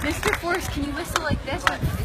Mr. Force, can you whistle like this?